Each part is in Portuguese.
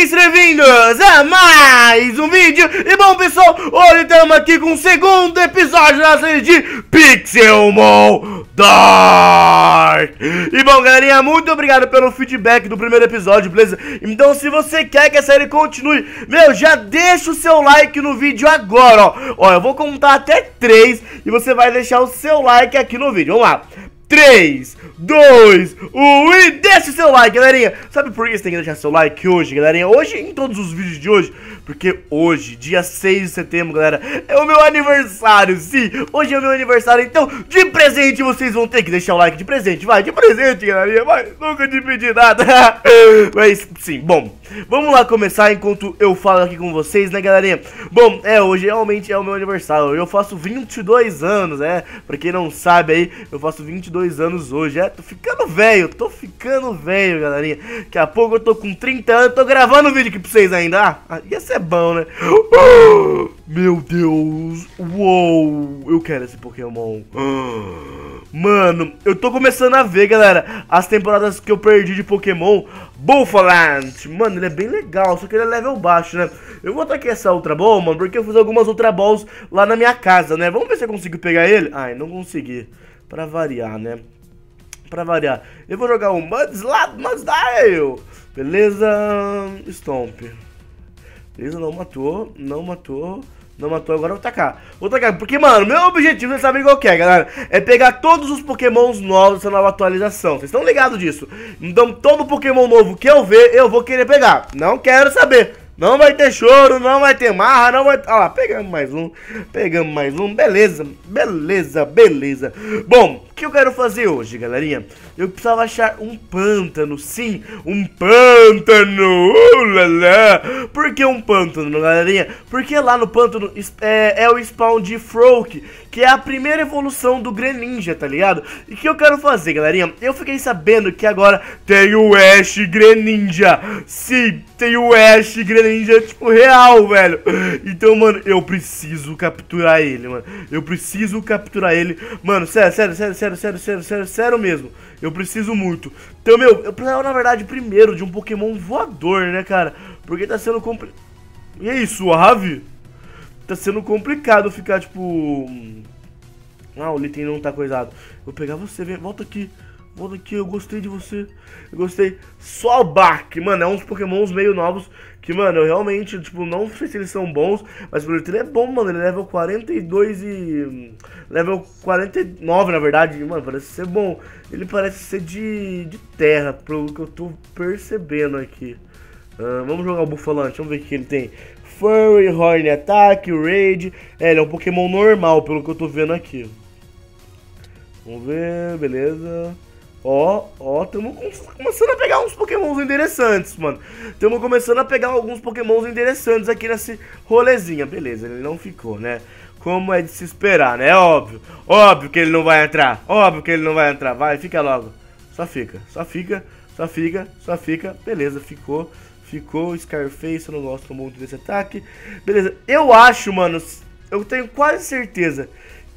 aqui bem-vindos a mais um vídeo. E bom pessoal, hoje estamos aqui com o segundo episódio da série de Pixelmon Dark. E bom galerinha, muito obrigado pelo feedback do primeiro episódio, beleza? Então se você quer que a série continue, meu, já deixa o seu like no vídeo agora, ó. Ó, eu vou contar até 3 e você vai deixar o seu like aqui no vídeo, vamos lá 3, 2, 1 e deixa o seu like, galerinha. Sabe por que você tem que deixar seu like hoje, galerinha? Hoje, em todos os vídeos de hoje, porque hoje, dia 6 de setembro, galera, é o meu aniversário, sim. Hoje é o meu aniversário, então, de presente, vocês vão ter que deixar o like de presente. Vai, de presente, galerinha, vai. Nunca te pedi nada. Mas, sim, bom, vamos lá começar enquanto eu falo aqui com vocês, né, galerinha? Bom, é, hoje realmente é o meu aniversário. Eu faço 22 anos, é. Pra quem não sabe aí, eu faço 22 22 anos hoje. É, tô ficando velho, tô ficando velho, galerinha. Daqui a pouco eu tô com 30 anos, tô gravando vídeo aqui pra vocês ainda. Ah, ia ser bom, né? meu Deus. Uou, eu quero esse Pokémon. Mano, eu tô começando a ver, galera, as temporadas que eu perdi de Pokémon Buffalante. Mano, ele é bem legal, só que ele é level baixo, né? Eu vou aqui essa Ultra Ball, mano, porque eu fiz algumas Ultra Balls lá na minha casa, né? Vamos ver se eu consigo pegar ele. Ai, não consegui. Pra variar, né? Pra variar. Eu vou jogar um Mudslap, Mudsdale. Beleza? Stomp. Beleza, não matou. Não matou. Não matou, agora eu vou tacar. Vou tacar, porque, mano, meu objetivo, vocês sabem qual que é, galera É pegar todos os pokémons novos dessa nova atualização Vocês estão ligados disso Então, todo pokémon novo que eu ver, eu vou querer pegar Não quero saber não vai ter choro, não vai ter marra, não vai... Olha lá, pegamos mais um, pegamos mais um, beleza, beleza, beleza. Bom, que eu quero fazer hoje, galerinha? Eu precisava achar um pântano, sim, um pântano, uh, Por que um pântano, galerinha? Porque lá no pântano é, é o spawn de Froak, que é a primeira evolução do Greninja, tá ligado? E o que eu quero fazer, galerinha? Eu fiquei sabendo que agora tem o Ash Greninja, sim, tem o Ash Greninja, tipo, real, velho. Então, mano, eu preciso capturar ele, mano. Eu preciso capturar ele. Mano, sério, sério, sério, sério, sério, sério, sério, sério mesmo. Eu preciso muito. Então, meu, eu precisava, na verdade, primeiro de um Pokémon voador, né, cara? Porque tá sendo complicado. E aí, suave? Tá sendo complicado ficar, tipo... Ah, o Litten não tá coisado. Vou pegar você, vem, volta aqui. Volta aqui, eu gostei de você. Eu gostei. Solbach, mano, é uns pokémons meio novos que, mano, eu realmente, tipo, não sei se eles são bons, mas o ele é bom, mano. Ele é level 42 e... Level 49, na verdade. Mano, parece ser bom. Ele parece ser de, de terra, pelo que eu tô percebendo aqui. Uh, vamos jogar o Bufalante, vamos ver o que ele tem. Furry, Horn Attack, Raid. É, ele é um Pokémon normal, pelo que eu tô vendo aqui. Vamos ver, beleza. Ó, ó, estamos começando a pegar uns pokémons interessantes, mano. Estamos começando a pegar alguns pokémons interessantes aqui nesse rolezinha. Beleza, ele não ficou, né? Como é de se esperar, né? Óbvio. Óbvio que ele não vai entrar. Óbvio que ele não vai entrar. Vai, fica logo. Só fica, só fica, só fica, só fica. Beleza, ficou. Ficou. Scarface, eu não gosto muito desse ataque. Beleza, eu acho, mano, eu tenho quase certeza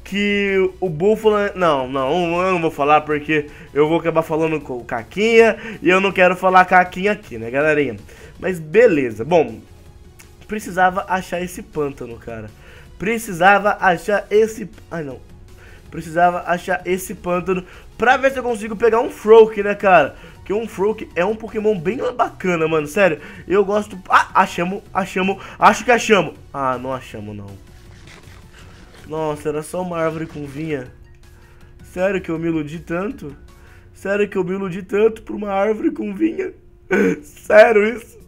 que o Búfalo. Não, não, eu não vou falar porque eu vou acabar falando com o Caquinha e eu não quero falar Caquinha aqui, né, galerinha? Mas beleza, bom, precisava achar esse pântano, cara. Precisava achar esse. Ai não. Precisava achar esse pântano pra ver se eu consigo pegar um Froak, né, cara? Que um Froak é um Pokémon bem bacana, mano. Sério, eu gosto. Ah, achamos, achamos, acho que achamos. Ah, não achamos, não. Nossa, era só uma árvore com vinha. Sério que eu me iludi tanto? Sério que eu me iludi tanto por uma árvore com vinha? Sério isso?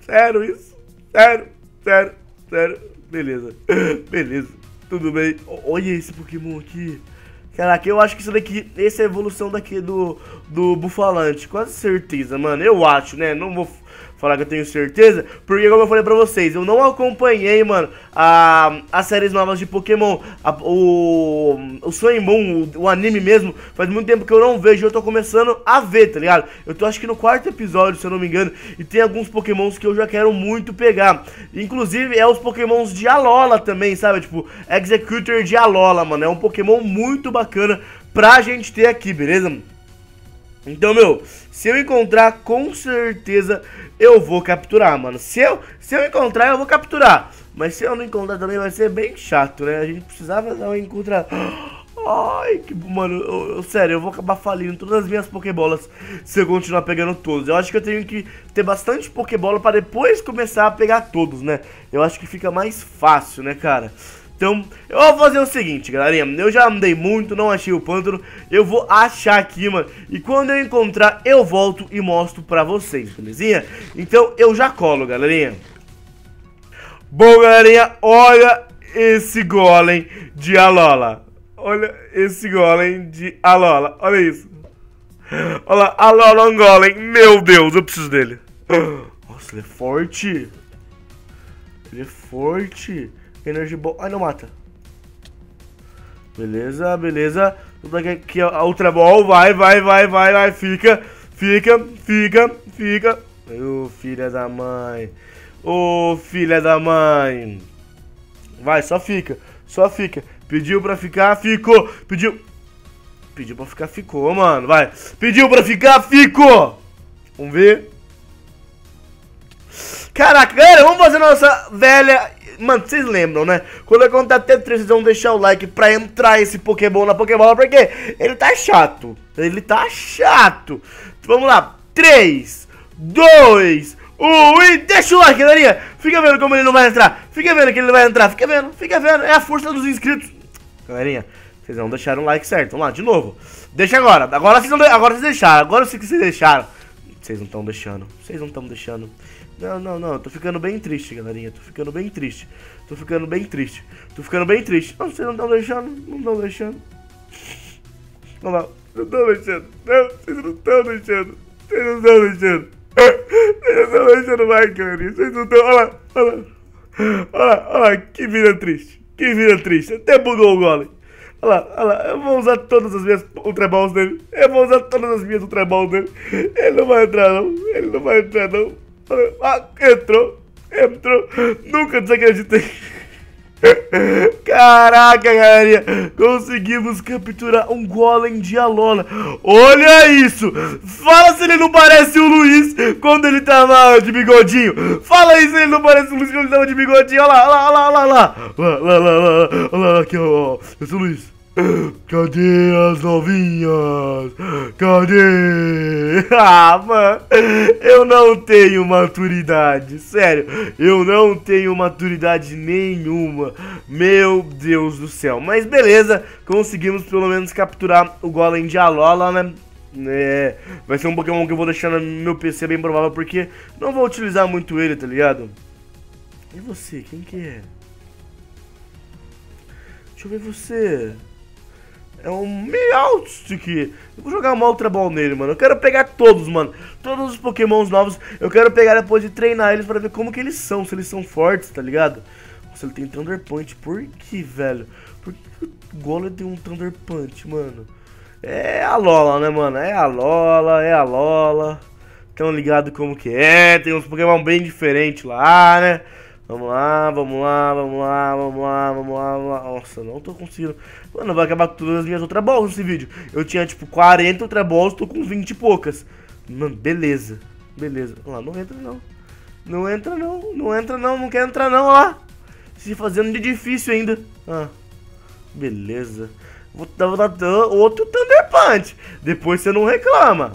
Sério isso? Sério? Sério? Sério? Beleza. Beleza. Tudo bem. Olha esse Pokémon aqui. Caraca, eu acho que isso daqui, essa é a evolução daqui do, do Bufalante. Quase certeza, mano. Eu acho, né? Não vou falar que eu tenho certeza, porque como eu falei pra vocês, eu não acompanhei, mano, a, as séries novas de Pokémon, a, o, o Sun Moon, o, o, anime mesmo, faz muito tempo que eu não vejo, eu tô começando a ver, tá ligado? Eu tô acho que no quarto episódio, se eu não me engano, e tem alguns Pokémons que eu já quero muito pegar, inclusive é os Pokémons de Alola também, sabe? Tipo, Executor de Alola, mano, é um Pokémon muito bacana pra gente ter aqui, beleza? Então, meu, se eu encontrar, com certeza eu vou capturar, mano. Se eu, se eu encontrar, eu vou capturar. Mas se eu não encontrar também vai ser bem chato, né? A gente precisava dar um encontrar. Ai, que mano, eu, eu, sério, eu vou acabar falindo todas as minhas Pokébolas se eu continuar pegando todos. Eu acho que eu tenho que ter bastante Pokébola para depois começar a pegar todos, né? Eu acho que fica mais fácil, né, cara? Então, eu vou fazer o seguinte, galerinha. Eu já andei muito, não achei o pântano. Eu vou achar aqui, mano. E quando eu encontrar, eu volto e mostro pra vocês, belezinha? Então, eu já colo, galerinha. Bom, galerinha, olha esse golem de Alola. Olha esse golem de Alola. Olha isso. Olha lá, Alola um golem. Meu Deus, eu preciso dele. Nossa, ele é forte. Ele é forte. Energy Ball. Ai, não mata. Beleza, beleza. Tudo aqui, a Ultra Ball. Vai, vai, vai, vai, vai. Fica, fica, fica, fica. Ô, filha da mãe. Ô, filha da mãe. Vai, só fica. Só fica. Pediu pra ficar, ficou. Pediu. Pediu pra ficar, ficou, mano. Vai. Pediu pra ficar, ficou. Vamos ver. Caraca, galera, vamos fazer nossa velha Mano, vocês lembram, né? Quando eu contar até 3, vocês vão deixar o like pra entrar esse Pokémon na Pokébola, porque ele tá chato. Ele tá chato. Vamos lá. 3, 2, 1 e deixa o like, galerinha. Fica vendo como ele não vai entrar. Fica vendo que ele vai entrar. Fica vendo, fica vendo. É a força dos inscritos. Galerinha, vocês vão deixar um like certo. Vamos lá, de novo. Deixa agora. Agora vocês, não, agora vocês deixaram. Agora vocês deixaram. Vocês não estão deixando. Vocês não estão deixando. Não, não, não. Tô ficando bem triste, galerinha. Tô ficando bem triste. Tô ficando bem triste. Tô ficando bem triste. Não, vocês não estão deixando. Não estão deixando. Vamos lá. Não estão deixando. Não, vocês não estão deixando. Vocês não estão deixando. Vocês não estão deixando mais, galerinha. Vocês não estão. Olha lá, olha lá. Olha lá, olha lá. Que vida triste. Que vida triste. Até bugou o golem. Olha lá, olha lá, eu vou usar todas as minhas Ultra Balls dele. Eu vou usar todas as minhas Ultra Balls dele. Ele não vai entrar, não. Ele não vai entrar, não. Ah, entrou, entrou. Nunca desacreditei. Caraca, galerinha, conseguimos capturar um golem de Alola. Olha isso! Fala se ele não parece o Luiz quando ele tava de bigodinho. Fala aí se ele não parece o Luiz quando ele tava de bigodinho. Olha lá, olha lá, olha lá, olha lá. Olha lá, olha lá, olha lá, aqui, ó. Eu sou o Luiz. Cadê as novinhas? Cadê? Ah, mano, eu não tenho maturidade, sério, eu não tenho maturidade nenhuma, meu Deus do céu. Mas beleza, conseguimos pelo menos capturar o Golem de Alola, né? É, vai ser um Pokémon que eu vou deixar no meu PC bem provável, porque não vou utilizar muito ele, tá ligado? E você, quem que é? Deixa eu ver você. É um Meowstic. Eu vou jogar uma Ultra Ball nele, mano. Eu quero pegar todos, mano. Todos os Pokémons novos. Eu quero pegar depois de treinar eles pra ver como que eles são. Se eles são fortes, tá ligado? Nossa, ele tem Thunder Punch. Por que, velho? Por que o Golem tem um Thunder Punch, mano? É a Lola, né, mano? É a Lola, é a Lola. Tão ligado como que é. Tem uns Pokémon bem diferentes lá, né? Vamos lá, vamos lá, vamos lá, vamos lá, vamos lá, vamos lá. Nossa, não tô conseguindo. Mano, vai acabar todas as minhas outras bolas nesse vídeo. Eu tinha, tipo, 40 outra bolas, tô com 20 e poucas. Mano, beleza. Beleza. Olha lá, não entra não. Não entra não, não entra não, não quer entrar não, lá. Se fazendo de difícil ainda. Ah, beleza. Vou dar, vou dar outro Thunder Punch. Depois você não reclama.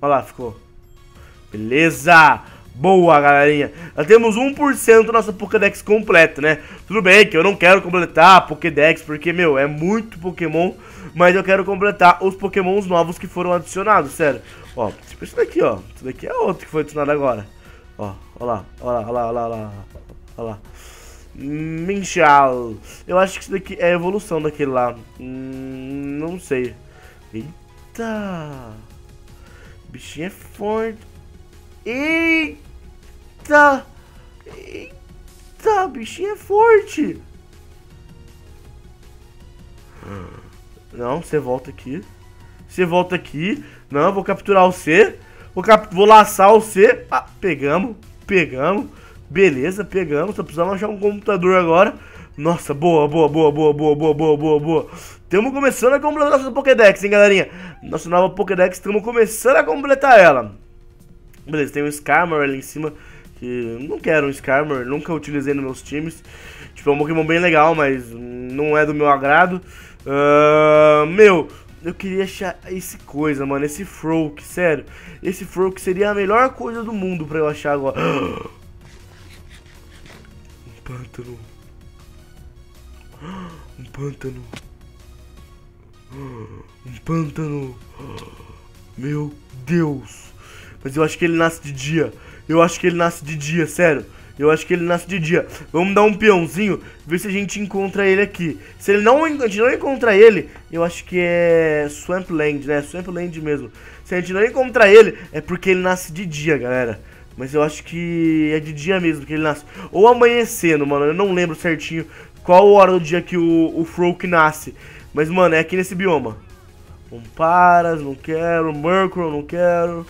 Olha lá, ficou. Beleza. Boa, galerinha. Já temos 1% da nossa Pokédex completa, né? Tudo bem que eu não quero completar a Pokédex, porque, meu, é muito Pokémon. Mas eu quero completar os Pokémons novos que foram adicionados, sério. Ó, tipo isso daqui, ó. Isso daqui é outro que foi adicionado agora. Ó, ó lá, ó lá, ó lá, ó lá, ó lá. Ó lá. Minchal. Eu acho que isso daqui é a evolução daquele lá. Hum, não sei. Eita. Bichinho é forte. Eita. Eita! Eita, bichinho é forte! Não, você volta aqui. Você volta aqui. Não, vou capturar o C. Vou, cap vou laçar o C. Ah, pegamos. Pegamos. Beleza, pegamos. Só precisamos achar um computador agora Nossa, boa, boa, boa, boa, boa, boa, boa, boa, boa. Estamos começando a completar nossa Pokédex, hein, galerinha? Nossa nova Pokédex, estamos começando a completar ela. Beleza, tem um Skarmory ali em cima, que não quero um Skarmory, nunca utilizei nos meus times. Tipo, é um Pokémon bem legal, mas não é do meu agrado. Uh, meu, eu queria achar esse coisa, mano, esse Froak, sério. Esse Froak seria a melhor coisa do mundo pra eu achar agora. Um pântano. Um pântano. Um pântano. Meu Deus. Mas eu acho que ele nasce de dia. Eu acho que ele nasce de dia, sério. Eu acho que ele nasce de dia. Vamos dar um peãozinho, ver se a gente encontra ele aqui. Se ele não, a gente não encontrar ele, eu acho que é Swampland, né? Swampland mesmo. Se a gente não encontrar ele, é porque ele nasce de dia, galera. Mas eu acho que é de dia mesmo que ele nasce. Ou amanhecendo, mano. Eu não lembro certinho qual hora do dia que o, o nasce. Mas, mano, é aqui nesse bioma. Um Paras, não quero. Murkrow, não quero.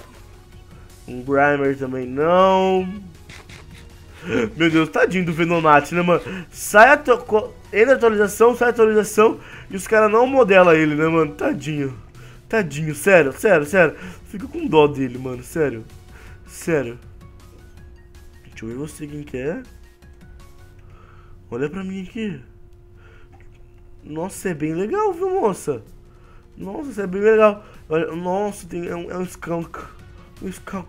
Um Grimer também não. Meu Deus, tadinho do Venonat, né, mano? Sai a entra atualização, sai atualização e os caras não modelam ele, né, mano? Tadinho. Tadinho, sério, sério, sério. Fico com dó dele, mano, sério. Sério. Deixa eu ver você quem quer. É. Olha pra mim aqui. Nossa, é bem legal, viu, moça? Nossa, é bem legal. Olha, nossa, tem, é, um, é um skunk. Um skunk.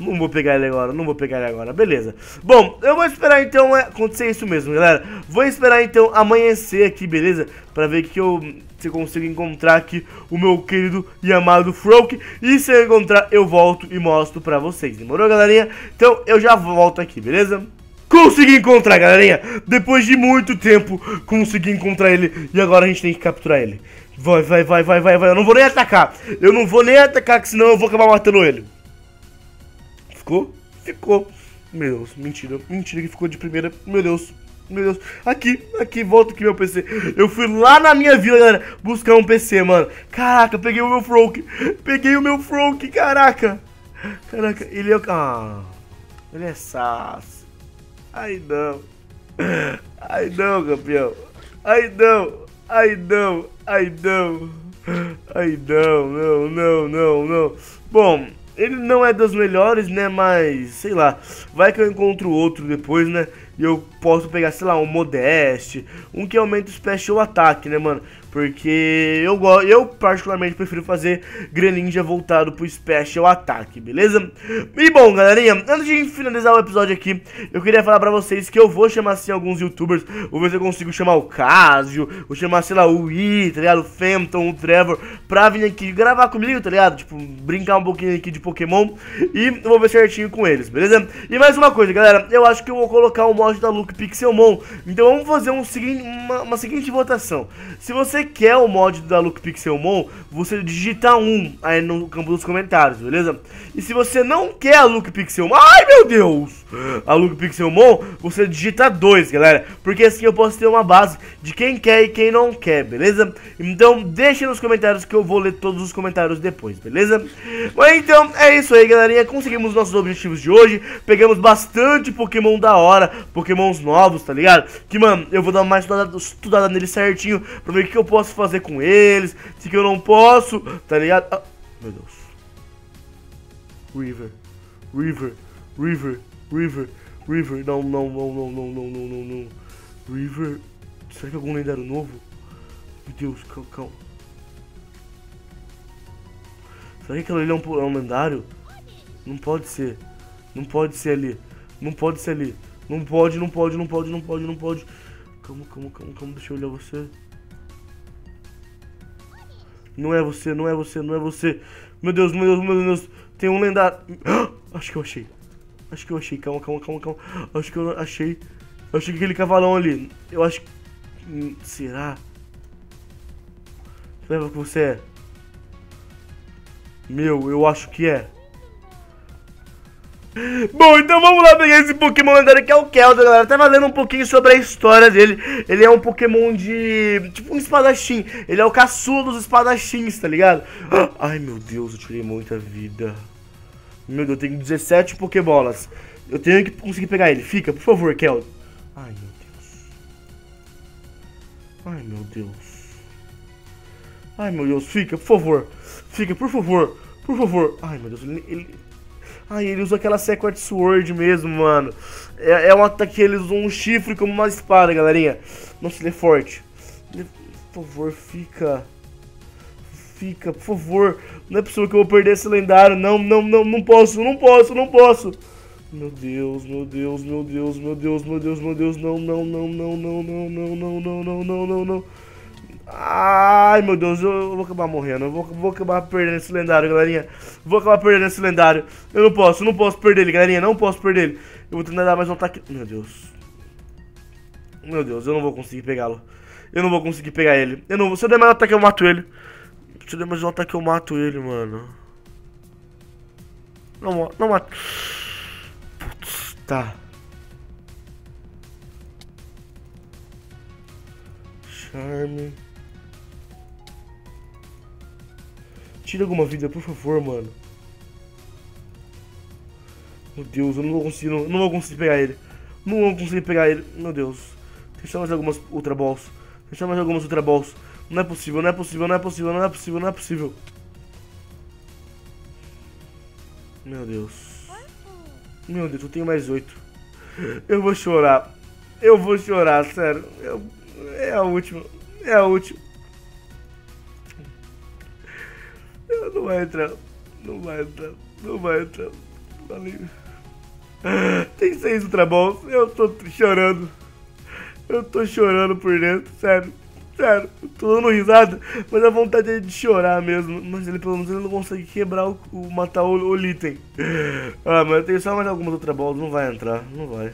Não vou pegar ele agora, não vou pegar ele agora, beleza. Bom, eu vou esperar então é, acontecer isso mesmo, galera. Vou esperar então amanhecer aqui, beleza? Pra ver que eu se consigo encontrar aqui o meu querido e amado Froak. E se eu encontrar, eu volto e mostro pra vocês, demorou, galerinha? Então eu já volto aqui, beleza? Consegui encontrar, galerinha! Depois de muito tempo, consegui encontrar ele. E agora a gente tem que capturar ele. Vai, vai, vai, vai, vai, vai. Eu não vou nem atacar. Eu não vou nem atacar, que senão eu vou acabar matando ele. Ficou? Ficou. Meu Deus, mentira. Mentira que ficou de primeira. Meu Deus. Meu Deus. Aqui, aqui, volta aqui meu PC. Eu fui lá na minha vila, galera, buscar um PC, mano. Caraca, peguei o meu Froak. Peguei o meu Froak, caraca. Caraca, ele é... Ah, ele é saço. Ai, não. Ai, não, campeão. Ai, não. Ai, não. Ai, não. Ai, não, não, não, não, não. Bom... Ele não é das melhores, né? Mas, sei lá, vai que eu encontro outro depois, né? E eu posso pegar, sei lá, um Modeste, um que aumenta o Special Attack, né, mano? Porque eu, eu particularmente prefiro fazer Greninja voltado pro Special Attack, beleza? E bom, galerinha, antes de finalizar o episódio aqui, eu queria falar pra vocês que eu vou chamar assim alguns youtubers, vou ver se eu consigo chamar o Casio, vou chamar, sei lá, o Wii, tá ligado? O Phantom, o Trevor, pra vir aqui gravar comigo, tá ligado? Tipo, brincar um pouquinho aqui de Pokémon e vou ver certinho com eles, beleza? E mais uma coisa, galera, eu acho que eu vou colocar o mod da Luke Pixelmon, então vamos fazer um seguinte, uma, uma seguinte votação. Se você quer o mod da Look Pixelmon, você digita 1 aí no campo dos comentários, beleza? E se você não quer a Look Pixelmon, ai meu Deus! A Look Pixelmon, você digita 2, galera, porque assim eu posso ter uma base de quem quer e quem não quer, beleza? Então deixe nos comentários que eu vou ler todos os comentários depois, beleza? Mas então é isso aí, galerinha, conseguimos nossos objetivos de hoje, pegamos bastante Pokémon da hora, Pokémons novos, tá ligado? Que, mano, eu vou dar mais estudada, estudada neles certinho, pra ver o que eu posso fazer com eles, se que eu não posso, tá ligado? Ah, meu Deus. River, River, River, River, River. Não, não, não, não, não, não, não, não, não. River. Será que algum lendário novo? Meu Deus, calma, calma. Será que aquilo ali é um, é um lendário? Não pode ser. Não pode ser ali. Não pode ser ali. Não pode, não pode, não pode, não pode, não pode. Calma, calma, calma, calma. Deixa eu olhar você. Não é você, não é você, não é você. Meu Deus, meu Deus, meu Deus. Tem um lendário. Acho que eu achei. Acho que eu achei. Calma, calma, calma, calma. Acho que eu achei. Eu achei que aquele cavalão ali. Eu acho. Hum, será? Leva que você é? Meu, eu acho que é. Bom, então vamos lá pegar esse Pokémon lendário que é o Keldor, galera. Tá valendo um pouquinho sobre a história dele. Ele é um Pokémon de... tipo um espadachim. Ele é o caçula dos espadachins, tá ligado? Ai, meu Deus, eu tirei muita vida. Meu Deus, eu tenho 17 Pokébolas. Eu tenho que conseguir pegar ele. Fica, por favor, Keldor. Ai, meu Deus. Ai, meu Deus. Ai, meu Deus, fica, por favor. Fica, por favor. Por favor. Ai, meu Deus, ele... ele... Ai, ele usa aquela Secret Sword mesmo, mano. É, é um ataque que ele usa um chifre como uma espada, galerinha. Nossa, ele é forte. Ele... Por favor, fica. Fica, por favor. Não é possível que eu vou perder esse lendário. Não, não, não, não posso, não posso, não posso. Meu Deus, meu Deus, meu Deus, meu Deus, meu Deus, meu Deus. Não, não, não, não, não, não, não, não, não, não, não, não, não. Ai, meu Deus, eu vou acabar morrendo. Eu vou, vou acabar perdendo esse lendário, galerinha. Vou acabar perdendo esse lendário. Eu não posso, não posso perder ele, galerinha. Não posso perder ele. Eu vou tentar dar mais um ataque. Meu Deus. Meu Deus, eu não vou conseguir pegá-lo. Eu não vou conseguir pegar ele. Eu não, se eu der mais um ataque, eu mato ele. Se eu der mais um ataque, eu mato ele, mano. Não, não mato. Putz, tá. Charme. Tira alguma vida, por favor, mano. Meu Deus, eu não vou conseguir, não, não vou conseguir pegar ele. Não vou conseguir pegar ele. Meu Deus. Deixa mais algumas Ultra Balls. Deixa mais algumas Ultra Balls. Não é possível, não é possível, não é possível, não é possível, não é possível. Meu Deus. Meu Deus, eu tenho mais oito. Eu vou chorar. Eu vou chorar, sério. Eu, é a última. É a última. Não vai entrar. Não vai entrar. Não vai entrar. Valeu. Tem seis ultrabons. Eu tô chorando. Eu tô chorando por dentro, sério. Sério, tô dando risada, mas a vontade é de chorar mesmo. Mas ele pelo menos ele não consegue quebrar o, o matar o, o item. Ah, mas eu tenho só mais algumas outras bolas, não vai entrar, não vai.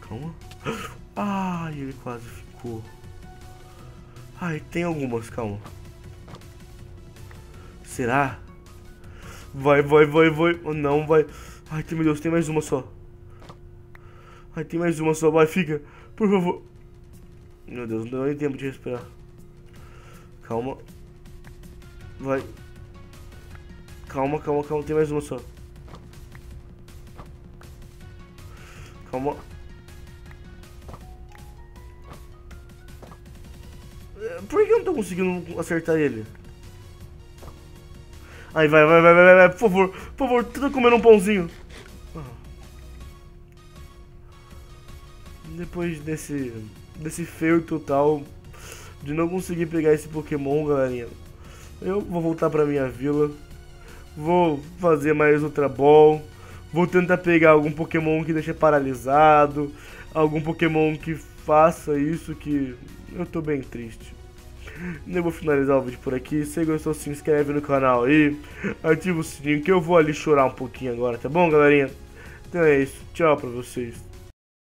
Calma. Ai, ele quase ficou. Ai, tem algumas, calma. Será? Vai, vai, vai, vai. Não, vai. Ai, meu Deus, tem mais uma só. Ai, tem mais uma só. Vai, fica. Por favor. Meu Deus, não deu nem tempo de respirar. Calma. Vai. Calma, calma, calma. Tem mais uma só. Calma. Por que eu não tô conseguindo acertar ele? Aí, vai, vai, vai, vai, vai, por favor, por favor, tenta comer um pãozinho. Depois desse, desse feio total de não conseguir pegar esse Pokémon, galerinha, eu vou voltar pra minha vila, vou fazer mais Ultra Ball, vou tentar pegar algum Pokémon que deixe paralisado, algum Pokémon que faça isso que eu tô bem triste. Eu vou finalizar o vídeo por aqui. Se gostou, se inscreve no canal aí. Ativa o sininho que eu vou ali chorar um pouquinho agora, tá bom, galerinha? Então é isso. Tchau pra vocês.